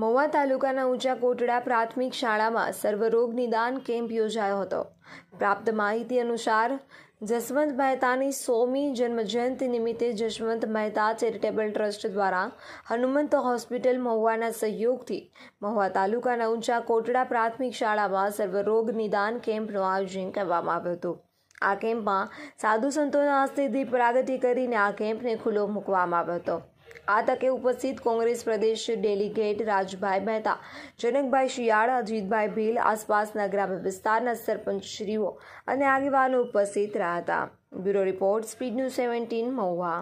મહુવા તાલુકાના ઊંચા કોટડા પ્રાથમિક શાળામાં સર્વરોગ નિદાન કેમ્પ યોજાયો હતો. પ્રાપ્ત માહિતી અનુસાર, જસવંત મહેતાની સોમી જન્મજયંતિ નિમિત્તે જશવંત મહેતા ચેરિટેબલ ટ્રસ્ટ દ્વારા હનુમંત હોસ્પિટલ મહુવાના સહયોગથી મહુવા તાલુકાના ઊંચા કોટડા પ્રાથમિક શાળામાં સર્વરોગ નિદાન કેમ્પનું આયોજન કરવામાં આવ્યું હતું. આ કેમ્પમાં સાધુ સંતોના હસ્તે દીપ પ્રાગટ્ય કરીને આ કેમ્પને ખુલ્લો મૂકવામાં આવ્યો હતો. આ તકે ઉપસ્થિત કોંગ્રેસ પ્રદેશ ડેલિગેટ રાજભાઈ મહેતા, જનકભાઈ શિયાળ, અજીતભાઈ ભીલ, આસપાસના ગ્રામ્ય વિસ્તારના સરપંચશ્રીઓ અને આગેવાનો ઉપસ્થિત રહ્યા હતા. Bureau report, speed news seventeen Mahuva.